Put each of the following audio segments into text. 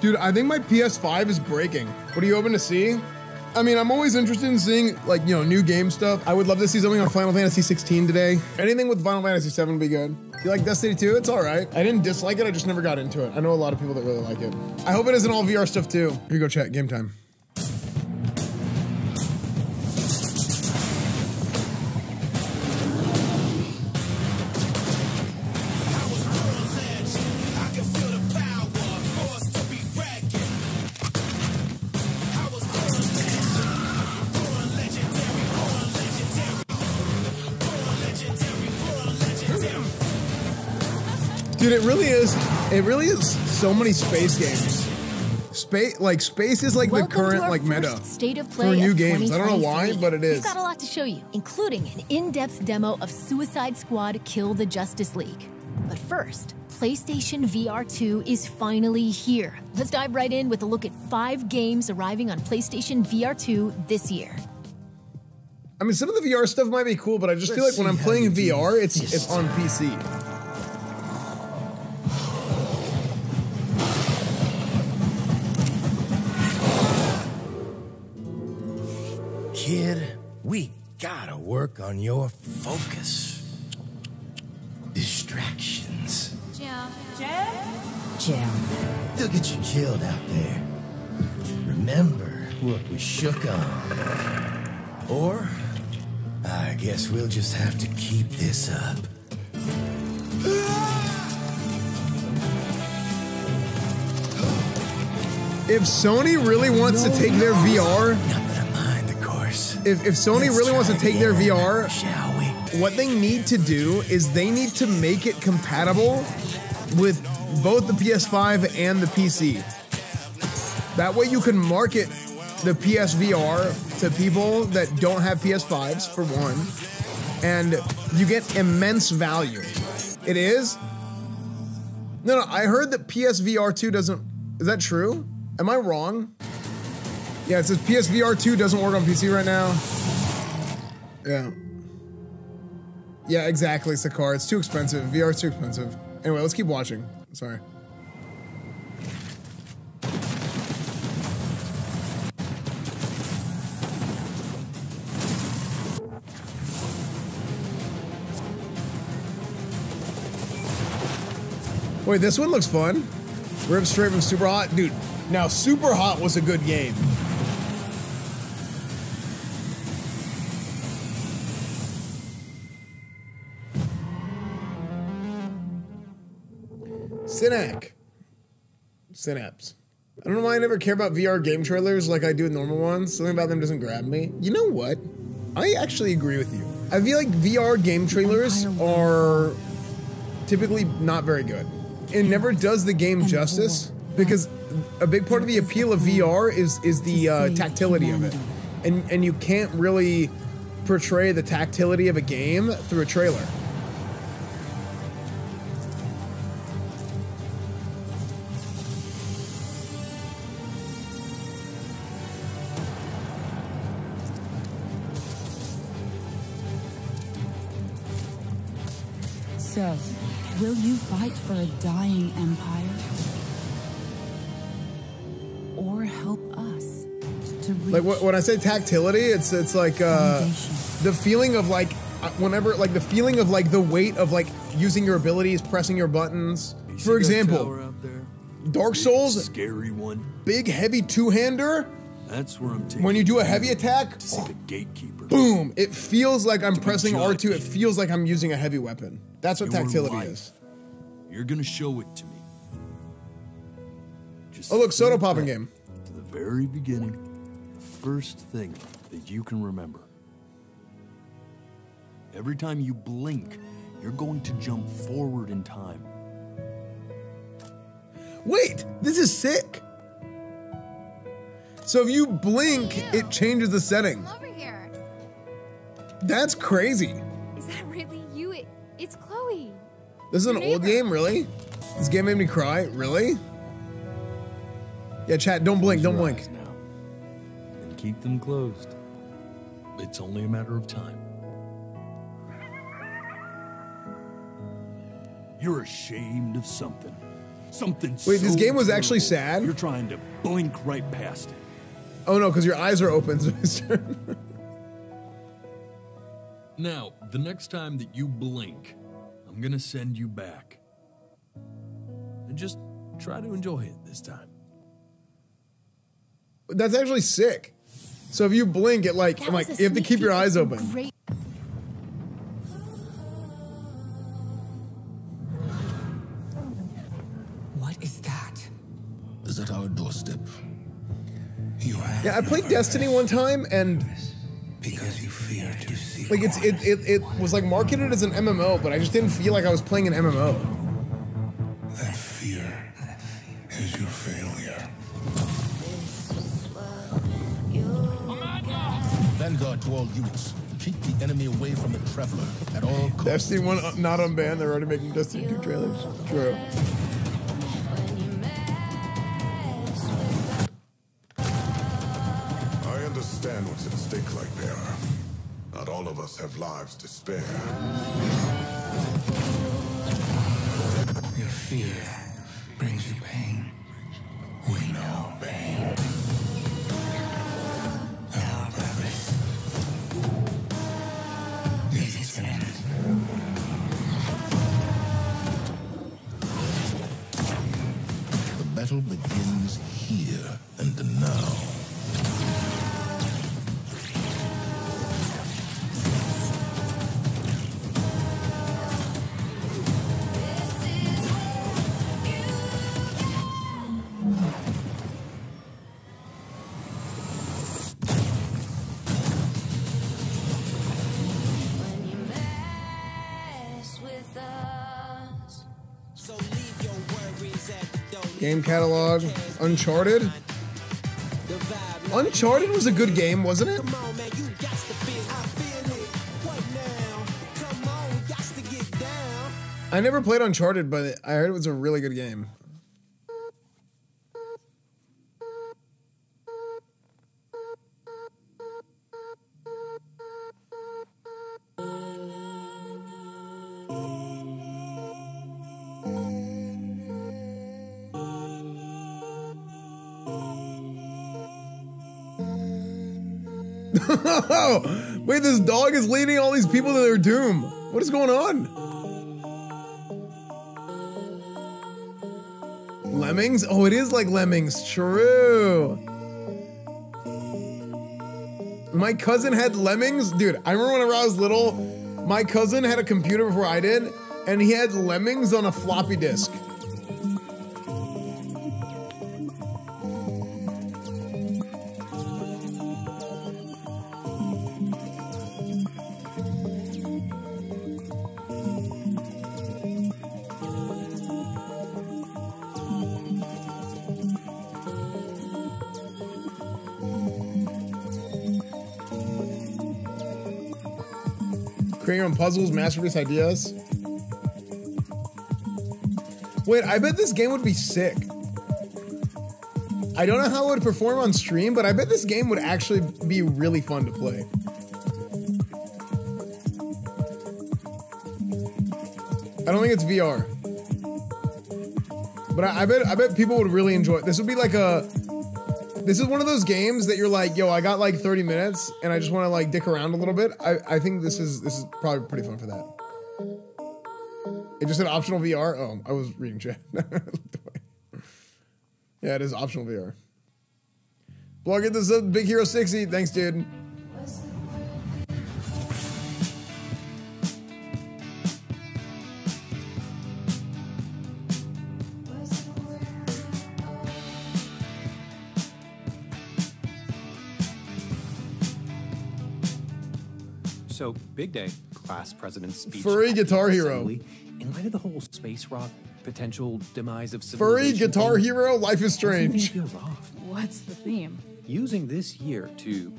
Dude, I think my PS5 is breaking. What are you hoping to see? I mean, I'm always interested in seeing like, you know, new game stuff. I would love to see something on Final Fantasy 16 today. Anything with Final Fantasy 7 would be good. You like Destiny 2? It's all right. I didn't dislike it, I just never got into it. I know a lot of people that really like it. I hope it isn't all VR stuff too. Here you go, chat. Game time. Dude, it really is. It really is so many space games. Space, like space, is like Welcome the current like meta state of for new of games. I don't know why, but it is. We've got a lot to show you, including an in-depth demo of Suicide Squad: Kill the Justice League. But first, PlayStation VR 2 is finally here. Let's dive right in with a look at five games arriving on PlayStation VR 2 this year. I mean, some of the VR stuff might be cool, but I just feel Let's like when I'm playing VR, it's it's on PC. Work on your focus. Distractions. Jam. They'll get you killed out there. Remember what we shook on. Or, I guess we'll just have to keep this up. If Sony really wants to take their VR, if, if Sony Let's really wants to take their VR, shall we? what they need to do is they need to make it compatible with both the PS5 and the PC. That way you can market the PSVR to people that don't have PS5s for one, and you get immense value. It is? No, no, I heard that PSVR 2 doesn't. Is that true? Am I wrong? Yeah, it says PSVR 2 doesn't work on PC right now. Yeah. Yeah, exactly, Sakar. It's too expensive. VR is too expensive. Anyway, let's keep watching. Sorry. Wait, this one looks fun. Rip straight from Super Hot. Dude, now Super Hot was a good game. Synac. Synapse. I don't know why I never care about VR game trailers like I do with normal ones. Something about them doesn't grab me. You know what? I actually agree with you. I feel like VR game trailers are typically not very good. It never does the game justice because a big part of the appeal of VR is is the uh, tactility of it, and and you can't really portray the tactility of a game through a trailer. Will you fight for a dying empire? Or help us to reach Like wh- when I say tactility, it's it's like uh, foundation? the feeling of like uh, whenever like the feeling of like the weight of like using your abilities, pressing your buttons. You For example, tower out there? Dark Souls, scary one. big heavy two hander. That's where I'm taking. When you do a heavy attack, see the gatekeeper. boom! It feels like I'm pressing R2. It feels like I'm using a heavy weapon. That's what Your tactility life. is. You're gonna show it to me. Just Oh look, soda popping game. To the very beginning, the first thing that you can remember. Every time you blink, you're going to jump forward in time. Wait, this is sick. So if you blink, it changes the setting. Over here. That's crazy. Is that really you? It, it's Chloe. This is an Your old game, really? This game made me cry, really? Yeah, chat, don't blink, don't blink. now. And keep them closed. It's only a matter of time. You're ashamed of something. Something Wait, this game was actually sad? You're trying to blink right past it. Oh no, because your eyes are open. So. Now, the next time that you blink, I'm gonna send you back. And just try to enjoy it this time. That's actually sick. So if you blink, it like That I'm like you have to keep your eyes open. Great Yeah, I played Destiny one time and because you fear to see. like it's it, it it was like marketed as an MMO, but I just didn't feel like I was playing an MMO. That fear is your failure. Vanguard to all units. Keep the enemy away from the Traveler at all costs. Destiny one uh, not unbanned. They're already making Destiny two trailers. True. Understand what's at stake, like they are. Not all of us have lives to spare. Your fear Game catalog, Uncharted. Uncharted was a good game, wasn't it? I never played Uncharted, but I heard it was a really good game. Wait, this dog is leading all these people to their doom. What is going on? Lemmings? Oh, it is like lemmings. True. My cousin had lemmings. Dude, I remember whenever I was little, my cousin had a computer before I did, and he had lemmings on a floppy disk. Puzzles, masterpiece ideas. Wait, I bet this game would be sick. I don't know how it would perform on stream, but I bet this game would actually be really fun to play. I don't think it's VR. But I, I bet I bet people would really enjoy it. This would be like a this is one of those games that you're like, yo, I got like 30 minutes and I just want to like dick around a little bit. I, I think this is this is probably pretty fun for that. It just said optional VR. Oh, I was reading chat. yeah, it is optional VR. Blog it this up, Big Hero 60. Thanks, dude. Big day, class president's speech. Furry Guitar Hero. assembly. In light of the whole space rock potential demise of Furry Guitar Hero, Life is Strange. feels off. What's the theme? Using this year to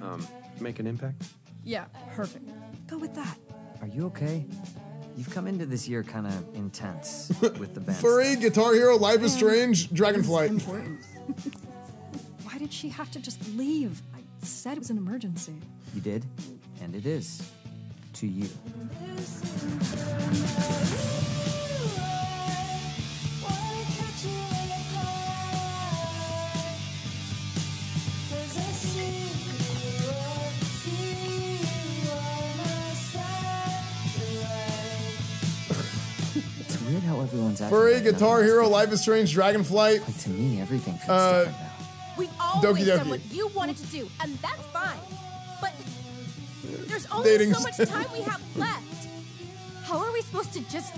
um, make an impact. Yeah, perfect. Go with that. Are you okay? You've come into this year kind of intense with the band. Furry Guitar Hero, Life is Yeah. Strange, Dragonflight. Important. Why did she have to just leave? I said it was an emergency. You did, and it is to you. weird how everyone's Guitar Hero. Life is Strange, Dragonflight. Like to me, everything feels uh, different now. We always Doki Doki. done what you wanted to do, and that's only Dating so much time we have left. How are we supposed to just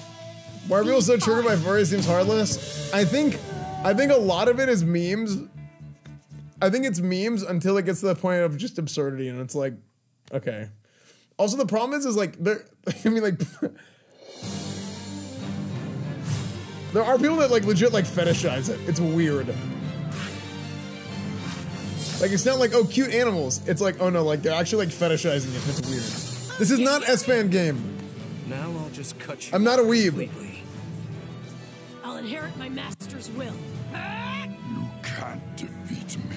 Why are people so triggered by furry seems heartless? I think, I think a lot of it is memes. I think it's memes until it gets to the point of just absurdity, and it's like, okay. Also, the problem is, is like, there. I mean, like, there are people that like legit like fetishize it. It's weird. Like, it's not like oh, cute animals. It's like oh no, like they're actually like fetishizing it. It's weird. This is not S fan game. Now I'll just cut you. I'm not a off weeb. completely. I'll inherit my master's will. You can't defeat me.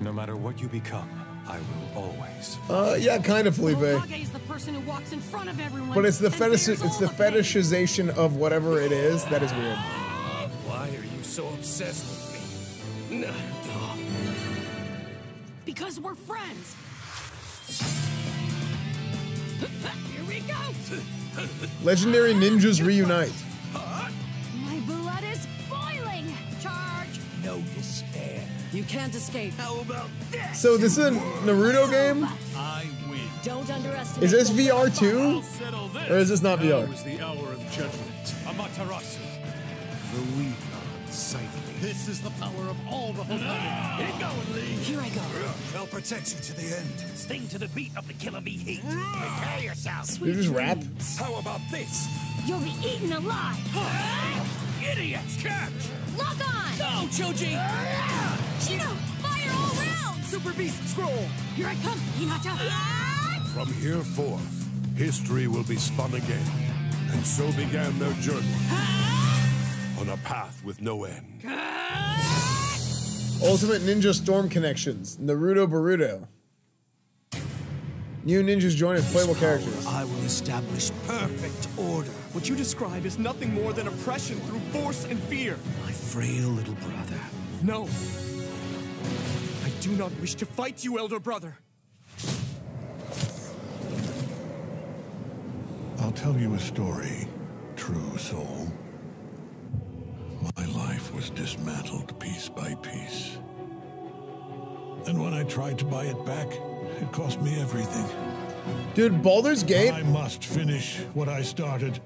No matter what you become, I will always. Uh, yeah, kind of, Felipe. Is the person who walks in front of everyone. But it's the fetish, it's all the pain. fetishization of whatever it is that is weird. Why are you so obsessed with me? Naruto. Because we're friends. Here we go. Legendary ninjas reunite. My blood is boiling. Charge. No despair. You can't escape. How about this? So this is a Naruto game. I win. Don't underestimate. Is this VR too, this. or is this not Now VR? is the hour of judgment. Amaterasu. The weak are. This is the power of all the Hokage. Get going, Lee. Here I go. I'll protect you to the end. Sting to the beat of the killer bee heat. Prepare yourself. You just rap. How about this? You'll be eaten alive. Idiots, catch! lock on? Go, Choji! Chino, fire all round! Super Beast Scroll! Here I come, Hinata. From here forth, history will be spun again. And so began their journey. On a path with no end. Ultimate Ninja Storm connections. Naruto Boruto. New ninjas join as playable characters. I will establish perfect order. What you describe is nothing more than oppression through force and fear. My frail little brother. No. I do not wish to fight you, elder brother. I'll tell you a story, true soul. My life was dismantled piece by piece. And when I tried to buy it back, it cost me everything. Dude, Baldur's Gate. I must finish what I started.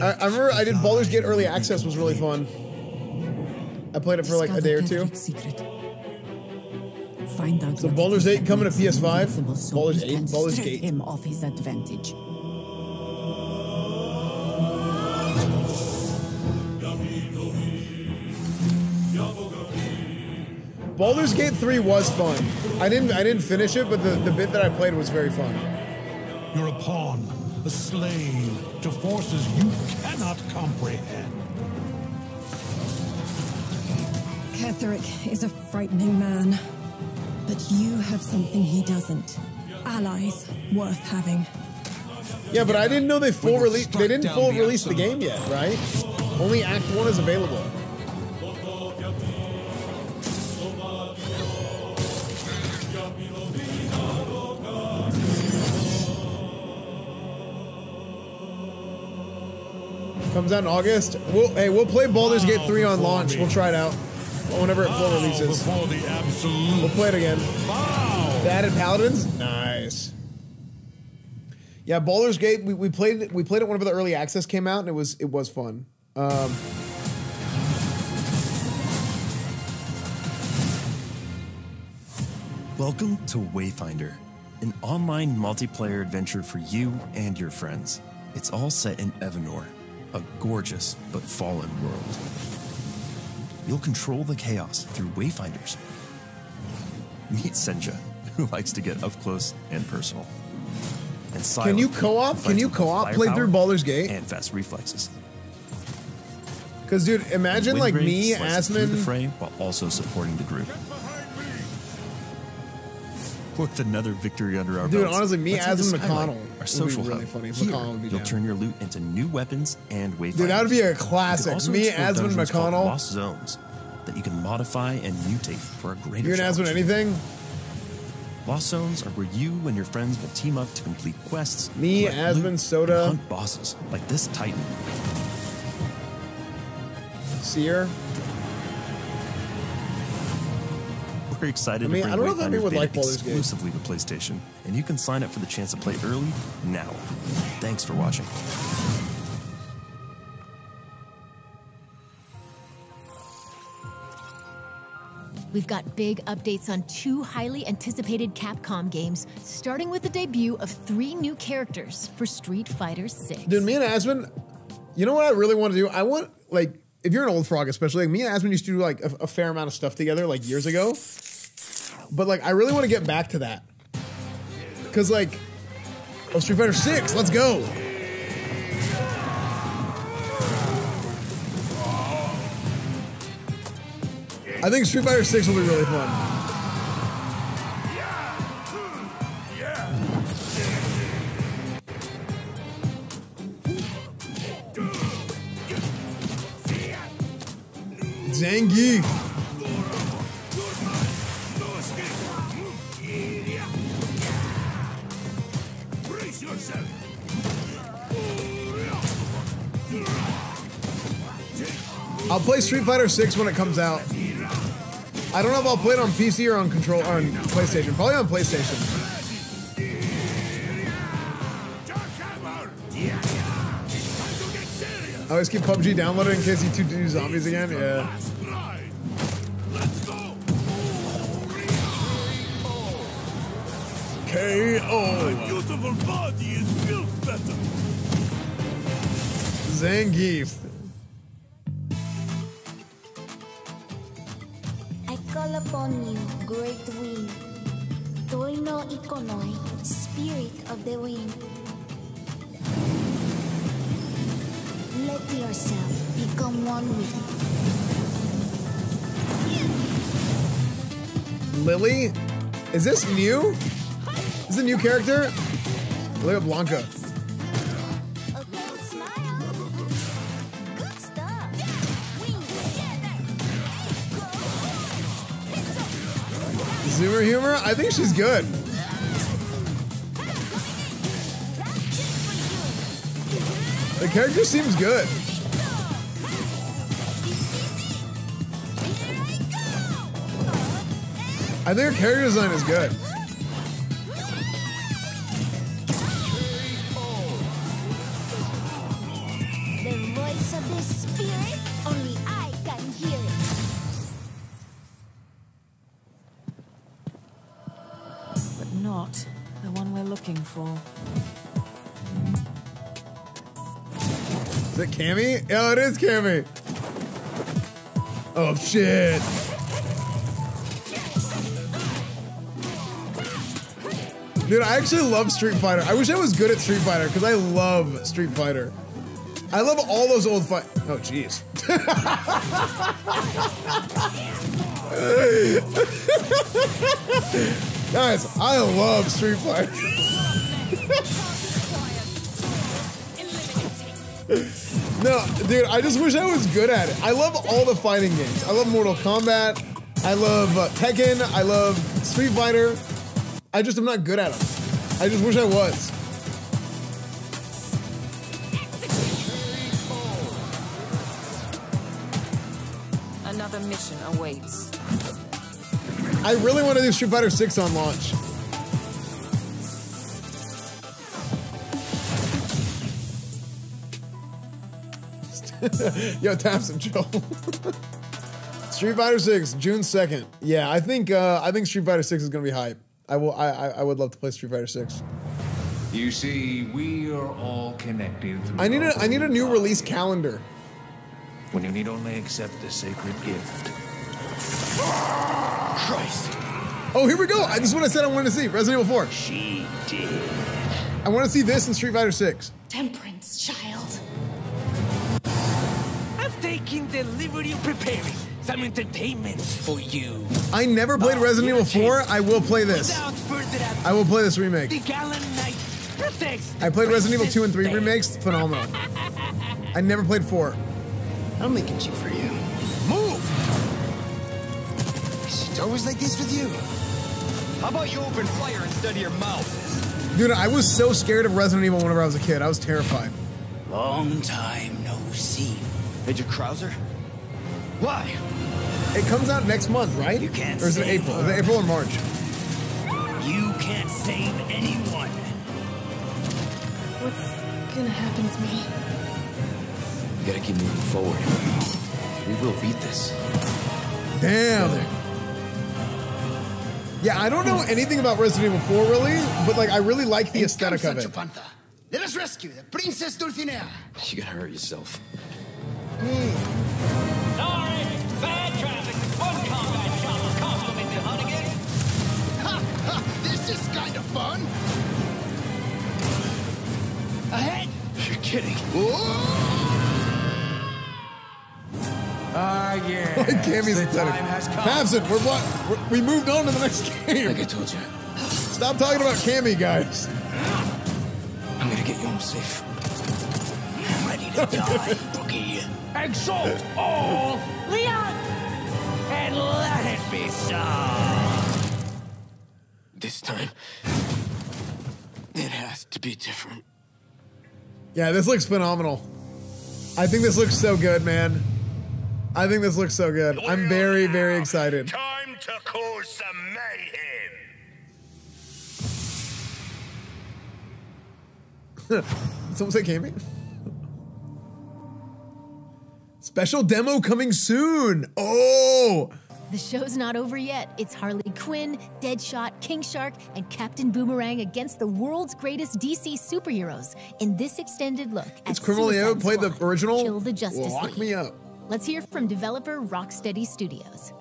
I, I remember I did Baldur's Gate early access was really fun. I played it for like a day or two. Secret. Find out So what Baldur's it is 8 coming to PS5? invincible Baldur's we 8, can Baldur's Gate. him of his advantage. Baldur's Gate 3 was fun. I didn't I didn't finish it, but the, the bit that I played was very fun. You're a pawn, a slave to forces you cannot comprehend. Ketheric is a frightening man. But you have something he doesn't. Allies worth having. Yeah, but I didn't know they full release. They didn't full release the absolute. game yet, right? Only Act One is available. Comes out in August. We'll hey, we'll play Baldur's Gate 3 on launch. We'll try it out whenever it full releases. The absolute. We'll play it again. The added paladins, nice. Yeah, Baldur's Gate. We, we played it. We played it whenever the early access came out, and it was it was fun. Um, Welcome to Wayfinder, an online multiplayer adventure for you and your friends. It's all set in Evenor, a gorgeous but fallen world. You'll control the chaos through Wayfinders. Meet Senja, who likes to get up close and personal. And Can you co-op? Can you co-op play through Baldur's Gate? And fast reflexes. Because, dude, imagine like me, through the frame while also supporting the group. With another victory under our Dude, belts, honestly, me, let's the McConnell our would be social really hub. funny if Here, McConnell would be you'll down. turn your loot into new weapons and wayfinders. Dude, that would be a classic. Me, explore Asmon dungeons called McConnell. Lost zones that you can modify and mutate for a greater You and Asmon challenge. anything? Lost zones are where you and your friends will team up to complete quests. Me, loot, Soda. hunt bosses like this Titan. Seer. We're excited I mean, to bring I don't know if anyone would Beta like Baldur's Gate. exclusively to PlayStation, and you can sign up for the chance to play early now. Thanks for watching. We've got big updates on two highly anticipated Capcom games, starting with the debut of three new characters for Street Fighter 6. Dude, me and Asmon, you know what I really want to do? I want like if you're an old frog, especially like me and Asmon used to do like a, a fair amount of stuff together like years ago. But like I really want to get back to that. Cause like oh Street Fighter 6, let's go. I think Street Fighter 6 will be really fun. Street Fighter 6 when it comes out. I don't know if I'll play it on PC or on control or on PlayStation. Probably on PlayStation. I always keep PUBG downloaded in case you two do zombies again. Yeah. KO. beautiful body is built better. Zangief. Upon you, great wind. Ikonoi, spirit of the wind. Let yourself become one with Lily? Is this new? Is this a new character? At Blanca. Zoomer humor? I think she's good. The character seems good. I think her character design is good. the voice of the spirit. Only I looking for. Is it Cammy? Oh, it is Cammy. Oh shit. Dude, I actually love Street Fighter. I wish I was good at Street Fighter because I love Street Fighter. I love all those old fight. Oh, jeez. Guys, I love Street Fighter. no, dude, I just wish I was good at it. I love all the fighting games. I love Mortal Kombat. I love uh, Tekken. I love Street Fighter. I just am not good at them. I just wish I was. Another mission awaits. I really want to do Street Fighter 6 on launch. Yo, tap some chill. Street Fighter 6, June 2nd. Yeah, I think uh, I think Street Fighter 6 is gonna be hype. I will I, I I would love to play Street Fighter 6. You see, we are all connected I need a I need a new release calendar. when you need only accept the sacred gift. Christ. Oh, here we go. This is what I said I wanted to see. Resident Evil 4. She did. I want to see this in Street Fighter 6. Temperance, child. I've taken delivery preparing some entertainment for you. I never played Resident Evil 4. I will play this. Without further ado, I will play this remake. the gallant knight protects I played Resident Evil 2 and 3 remakes. Phenomenal. I never played 4. I'll make it cheap for you. Move! It's always like this with you. How about you open fire instead of your mouth? Dude, I was so scared of Resident Evil whenever I was a kid. I was terrified. Long time no see. Major Krauser? Why? It comes out next month, right? You can't Or is it April? her. Is it April or March? You can't save anyone. What's gonna happen to me? We gotta keep moving forward. We will beat this. Damn. Yeah, I don't know anything about Resident Evil 4 really, but like I really like the aesthetic of it. Pantha. Let us rescue the Princess Dulcinea. You're gonna hurt yourself. Cammy's come. Pavson, we're what? We moved on to the next game. Like I told you, Stop talking about Cammy, guys. I'm gonna get you home safe. I'm ready to die. Exalt all, Leon, and let it be so. This time, it has to be different. Yeah, this looks phenomenal. I think this looks so good, man. I think this looks so good. I'm very, very excited. Time to cause some mayhem. Someone say Cammy? Special demo coming soon. Oh, The show's not over yet. It's Harley Quinn, Deadshot, King Shark, and Captain Boomerang against the world's greatest DC superheroes in this extended look it's Criminal Leo Suicide played the original. Kill the Justice Lock League. me up. Let's hear from developer Rocksteady Studios.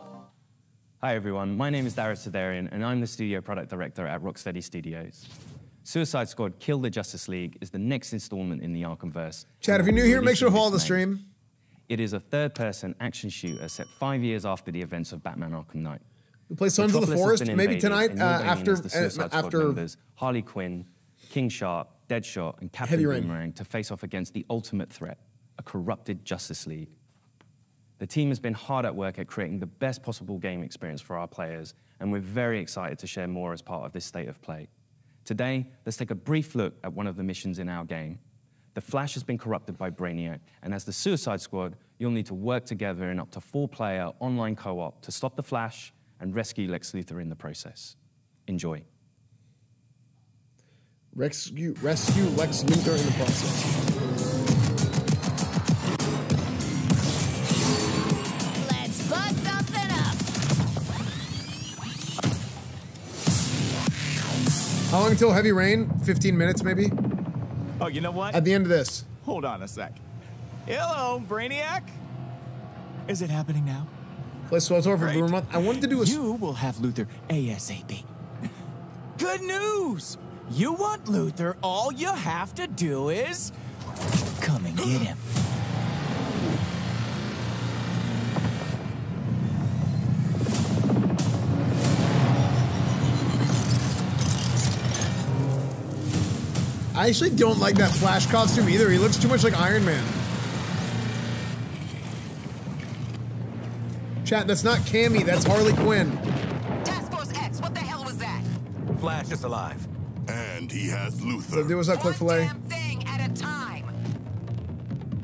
Hi everyone, my name is Darius Sidarian and I'm the studio product director at Rocksteady Studios. Suicide Squad Kill the Justice League is the next installment in the Arkhamverse. Chad, if you're new here, make sure to follow the stream. It is a third-person action shooter set five years after the events of Batman Arkham Knight. We play Sons of the Forest maybe tonight uh, after as the Suicide uh, after members Harley Quinn, King Shark, Deadshot, and Captain Rain. Boomerang to face off against the ultimate threat, a corrupted Justice League. The team has been hard at work at creating the best possible game experience for our players, and we're very excited to share more as part of this state of play. Today, let's take a brief look at one of the missions in our game. The Flash has been corrupted by Brainiac, and as the Suicide Squad, you'll need to work together in up to four-player online co-op to stop the Flash and rescue Lex Luthor in the process. Enjoy. rescue rescue Lex Luthor in the process. Let's bust something up. How long until Heavy Rain? 15 minutes maybe. Oh, you know what? At the end of this. Hold on a sec. Hello, Brainiac. Is it happening now? Play SWTOR for. Boomer Month. I wanted to do a. You will have Luthor ASAP. Good news! You want Luthor, all you have to do is come and get him. I actually don't like that Flash costume either. He looks too much like Iron Man. Chat, that's not Cammy. That's Harley Quinn. Task Force X, what the hell was that? Flash is alive. And he has Luthor. So do what's up, Click Filet. Thing at a time.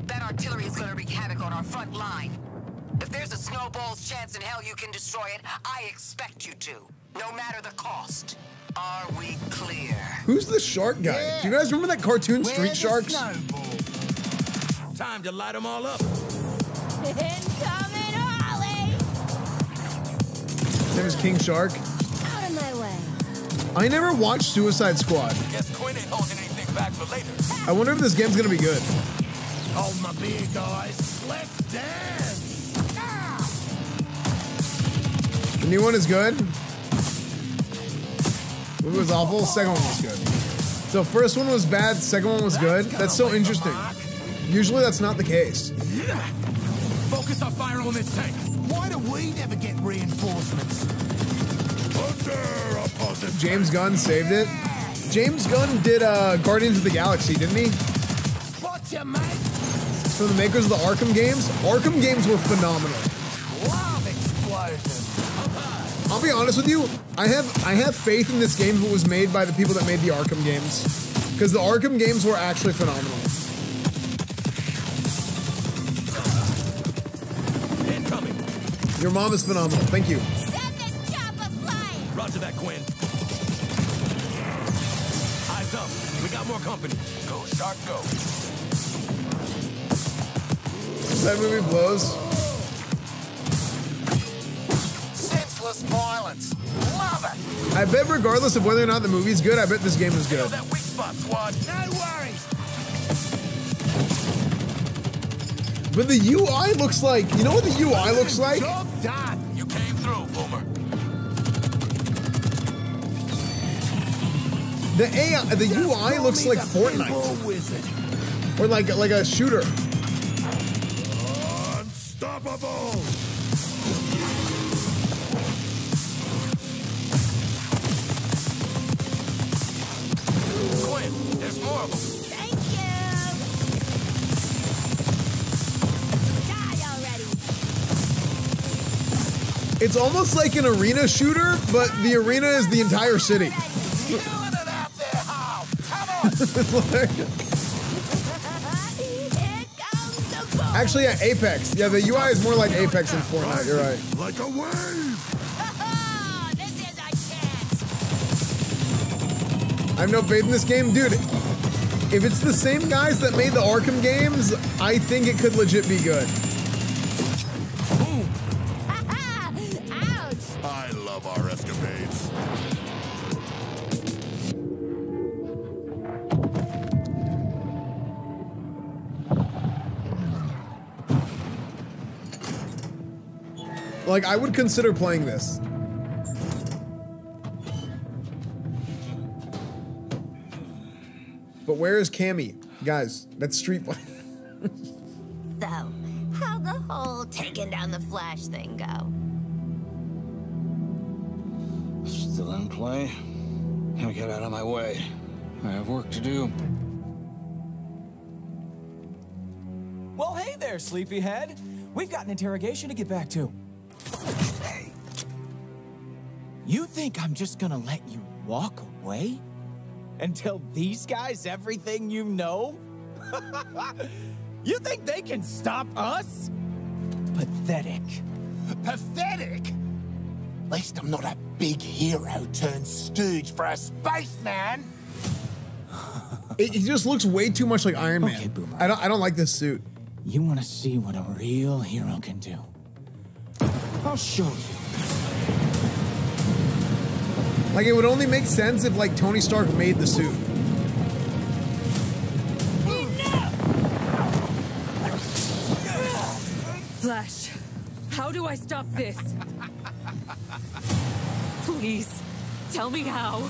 That artillery is gonna wreak havoc on our front line. If there's a snowball's chance in hell you can destroy it, I expect you to. No matter the cost. Are we clear? Who's the shark guy? Do you guys remember that cartoon Street Sharks? Time to light them all up. Incoming Harley! His name is King Shark. Out of my way. I never watched Suicide Squad. Guess Quinn ain't holding anything back for later. I wonder if this game's gonna be good. Hold my beer, guys. Let's dance. The new one is good. Movie was awful. Second one was good. So first one was bad. Second one was good. That's so interesting. Usually that's not the case. Focus our fire on this tank. Why do we never get reinforcements? Under opposite. James Gunn saved it. James Gunn did uh, Guardians of the Galaxy, didn't he? What's your? From the makers of the Arkham games. Arkham games were phenomenal. Love explosion. I'll be honest with you. I have I have faith in this game if it was made by the people that made the Arkham games, because the Arkham games were actually phenomenal. Incoming. Your mom is phenomenal. Thank you. Send this Roger that, Quinn. Eyes up. We got more company. Go, start, go. That movie blows. Senseless violence. Love it. I bet regardless of whether or not the movie's good, I bet this game is good. That weak spot, squad. No worries. But the UI looks like, you know what the UI looks like? Job done. You came through, Boomer. The AI, the UI looks like Fortnite. Or like like a shooter. Unstoppable! There's more of them. Thank you. It's almost like an arena shooter, but the arena is the entire city. Actually, yeah, Apex. Yeah, the UI is more like Apex than Fortnite. You're right. Like a wave! I have no faith in this game, dude. If it's the same guys that made the Arkham games, I think it could legit be good. I love our escapades. Like, I would consider playing this. Where is Cammy? Guys, that's Street Fighter. So, how'd the whole taking down the Flash thing go? Still in play? Now get out of my way. I have work to do. Well, hey there, sleepyhead. We've got an interrogation to get back to. Hey. You think I'm just gonna let you walk away? And tell these guys everything you know? you think they can stop us? Pathetic. Pathetic? At least I'm not a big hero turned stooge for a spaceman. It, he just looks way too much like Iron Man. Okay, Boomer. I don't. I don't like this suit. You want to see what a real hero can do? I'll show you. Like it would only make sense if like Tony Stark made the suit. Flash, how do I stop this? Please, tell me how.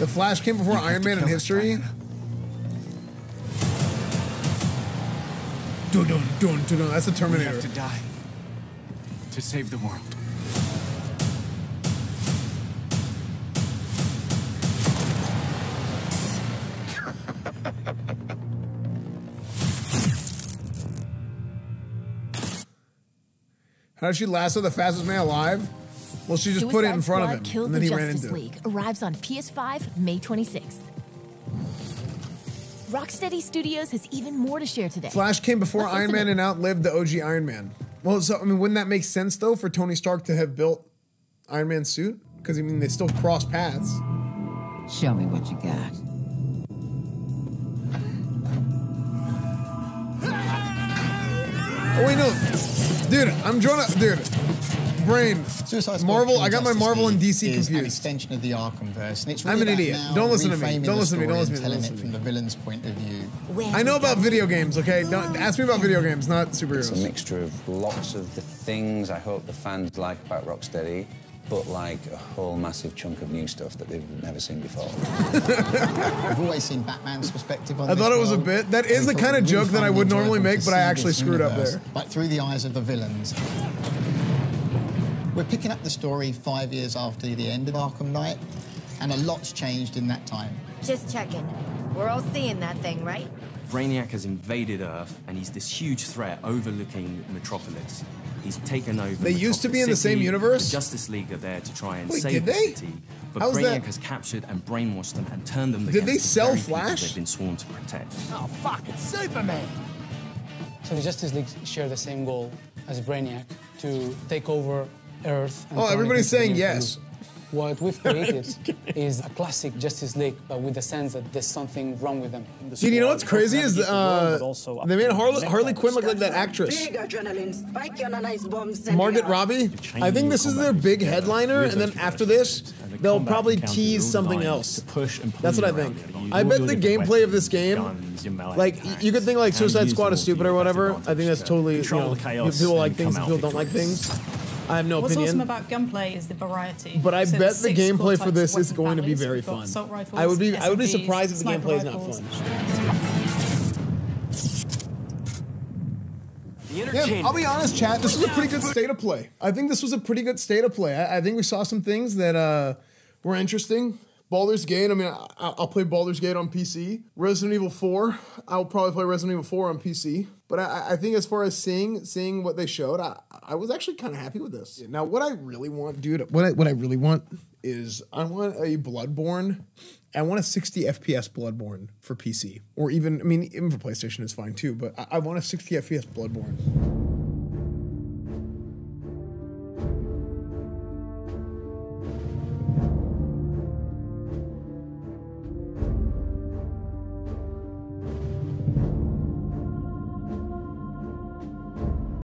The Flash came before Iron Man in history. Dun, dun, dun, dun, dun. That's a We Terminator. have to die to save the world. How did she lasso the fastest man alive? Well, she just put it in Suicide front of Squad him, Killed and then the he ran Justice into it. League arrives on PS5 May 26th. Rocksteady Studios has even more to share today. Flash came before Let's Iron Man and outlived the OG Iron Man. Well, so I mean, wouldn't that make sense though for Tony Stark to have built Iron Man's suit? Because I mean, they still cross paths. Show me what you got. Oh wait, no, dude, I'm drawing a dude. Brain. Suicide Squad Marvel. I got my Marvel and DC is an confused. extension of the Arkham verse, and it's I'm an idiot. Don't listen to me. Don't listen to me. Don't listen to me. Telling it from the villain's point of view. I know about video games. Okay, don't ah. ask me about video games, not superheroes. It's a mixture of lots of the things I hope the fans like about Rocksteady, but like a whole massive chunk of new stuff that they've never seen before. We've always seen Batman's perspective on I this thought it was a bit. That and is we the kind of joke that I would normally make, but I actually this screwed up there. Like through the eyes of the villains. We're picking up the story five years after the end of Arkham Knight, and a lot's changed in that time. Just checking. We're all seeing that thing, right? Brainiac has invaded Earth, and he's this huge threat overlooking Metropolis. He's taken over. They used to be in the same City. universe? The Justice League are there to try and Wait, save did the they? city, But How's Brainiac that? has captured and brainwashed them and turned them Did against they the sell very Flash? they've been sworn to protect. Oh, fuck, it's Superman! So the Justice League share the same goal as Brainiac to take over Earth. And Oh, turn everybody's saying yes. What we've created is a classic Justice League, but with the sense that there's something wrong with them. Dude, you know what's crazy is uh, they made Harley, Harley Quinn look like that actress. Big adrenaline spike on an ice bomb. Margaret Robbie. I think this is their big headliner, and then after this, they'll probably tease something else. push and That's what I think. I bet the gameplay of this game, like y- you could think like Suicide Squad is stupid or whatever. I think that's totally you know, people like things, and people don't like things. I have no What's opinion. awesome about gunplay is the variety. But I So bet the gameplay for this is of going to be very families. We've got fun. Assault rifles, I would be I would be surprised if the sniper gameplay is not fun. Yeah, I'll be honest, chat. This was a pretty good state of play. I think this was a pretty good state of play. I, I think we saw some things that uh, were interesting. Baldur's Gate. I mean, I, I'll play Baldur's Gate on PC. Resident Evil 4. I'll probably play Resident Evil 4 on PC. But I, I think as far as seeing seeing what they showed, I, I was actually kind of happy with this. Now, what I really want, dude, what I, what I really want is I want a Bloodborne. I want a 60 FPS Bloodborne for PC, or even I mean, even for PlayStation is fine too. But I, I want a 60 FPS Bloodborne.